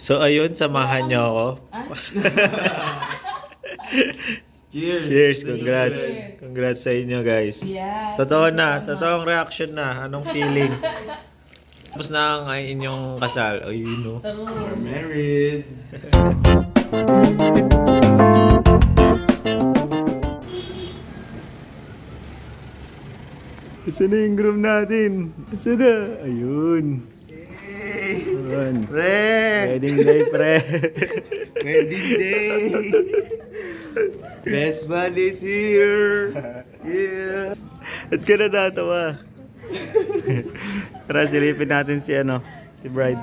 So ayun, samahan niyo ako. Cheers! Cheers, congrats. Congrats sa inyo guys. Yes. Totoo you na, so totoong reaction na. Anong feeling? Tapos na ang inyong kasal. Ayun no. True. We're married! Isa na yung groom natin. Isa na. Ayun. Ayun. Pre! Wedding day, pre. Wedding day! Best man is here! Yeah! At ka na natawa. Tara, silipin natin si ano, si Bride.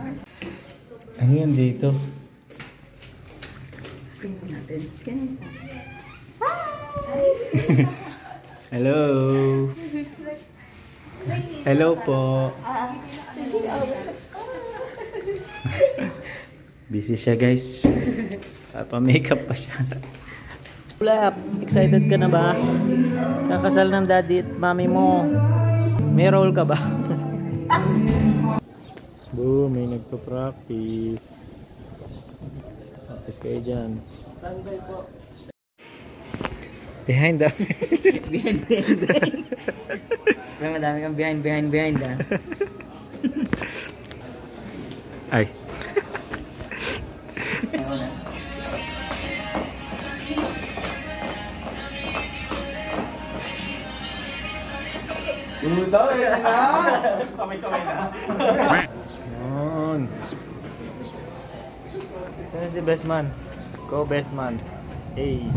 Ano yan dito? Hello. Hello po. Busy siya guys. Pa-makeup pa siya. Wala, excited ka na ba? Kakasal ng daddy at mami mo. May role ka ba? Boom, may nagpa-practice. Practice kayo dyan. Standby po. Behind the... behind, behind, behind. Pero madami kang behind, behind, behind ah. Ay. Puta eh! Yun. Saan si best man? Go best man. Hey.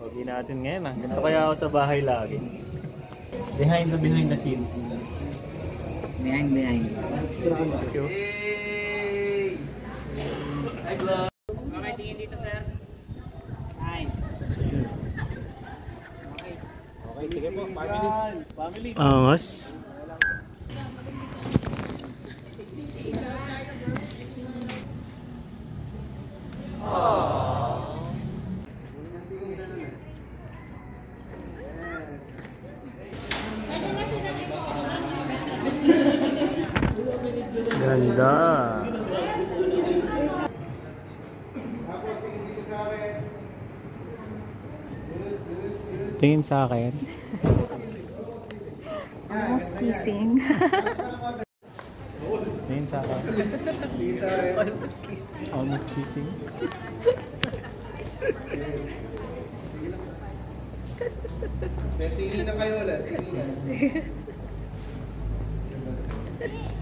Pogi natin ngayon ah. Ganito kaya ako sa bahay lagi. Behind the behind the scenes. Behind, behind. Okay, tingin dito, sir. Nice. Okay, sige po. Family. Family. Angas. Ganda. Tingin sa akin. Almost kissing. Tingin sa akin. Almost kiss. Almost kissing. Tingin na kayo ulit.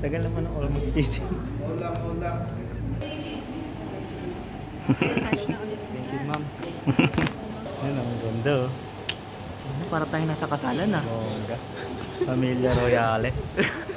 Tagal naman ng almost kissing. Ulang, ulang. Thank you, ma'am. Yan ang ganda oh. Para tayo nasa kasalan ah. Bongga. Pamilya Royales.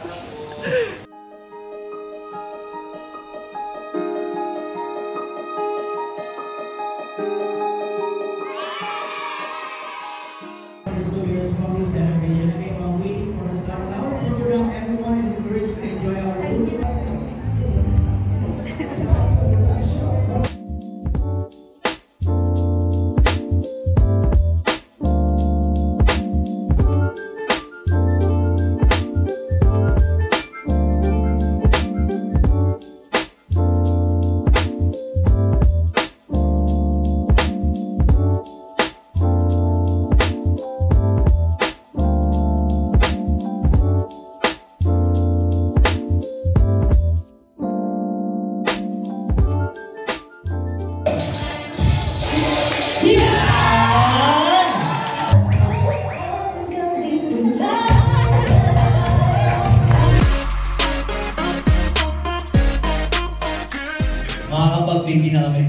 Makakapag-baby na kami.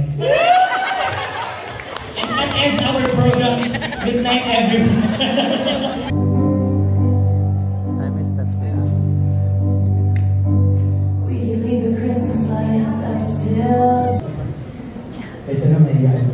And that ends our program. Good night, everyone. Christmas lights up till Sensya na may yan.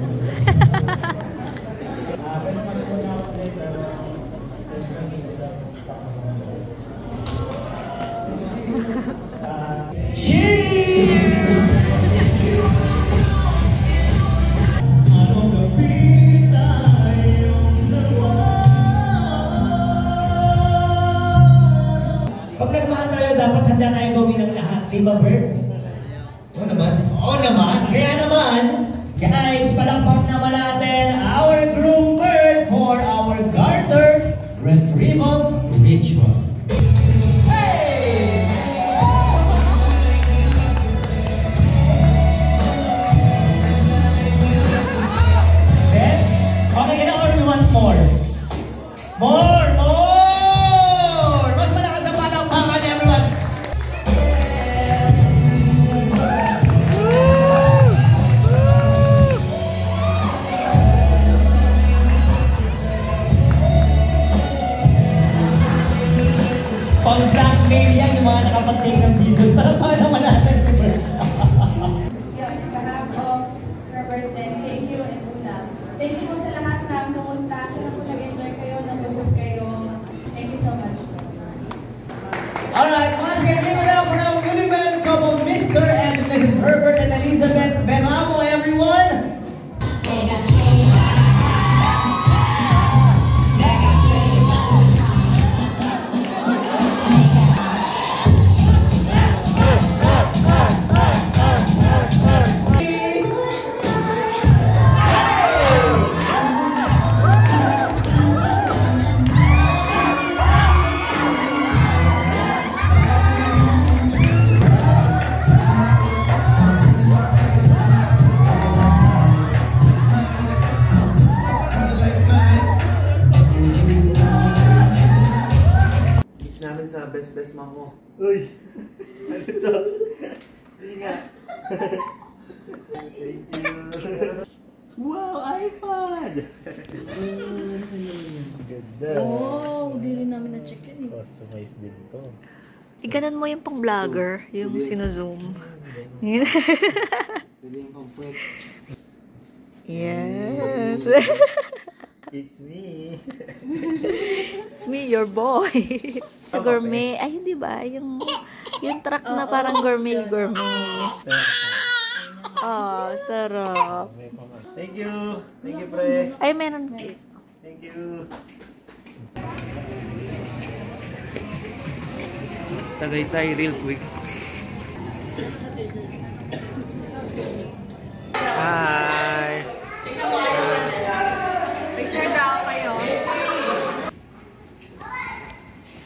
Di ba, Bert? Oo naman. Oo naman. Kaya naman, guys, palakpak naman natin our group Bert for our garter retrieval ritual. Ng videos para paano naman natin si Bert. Yun, behalf of Robert Ten, thank you and Una. Thank you po sa lahat na pumunta. Sana po nag-enjoy kayo, nabusog kayo. Thank you so much. Alright, once again, give it up for our newly couple, Mr. and Mrs. Herbert and Elizabeth sa best best mom mo. Uy! Ano to? Hindi nga. Thank you. Wow, iPad! Ganda. Oh, di rin namin na-check yan eh. Customize din to. Iganan mo yung pang vlogger, yung sino-zoom. Pwede yung pampuwet. yes. It's me. It's me, your boy. Sa gourmet. Ay, hindi ba? Yung, yung truck na parang gourmet, gourmet. Oh, sarap. Thank you. Thank you, pre. Ay, meron. Thank you. Tagaytay real quick. Hi!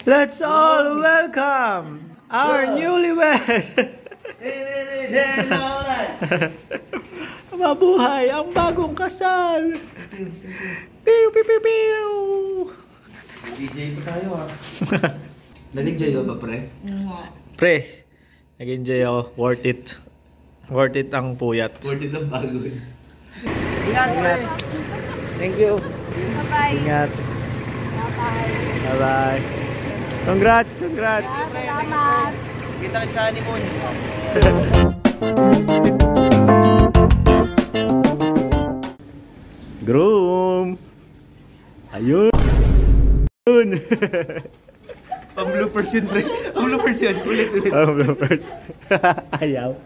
Let's all welcome our newlywed! Mabuhay ang bagong kasal! Pew, pew, pew, pew! DJ pa tayo ah. Nag-enjoy ka ba, pre? Pre, nag-enjoy ako. Worth it. Worth it ang puyat. Worth it ang bago. Ingat, pre. Thank you. Bye-bye. Ingat. Bye-bye. Bye-bye. Congrats, congrats. Salamat. Kita kita sa honeymoon. Groom! Ayun! Pang bloopers yun, pre. Pang bloopers yun. Ulit, ulit. Oh, bloopers. Ayaw.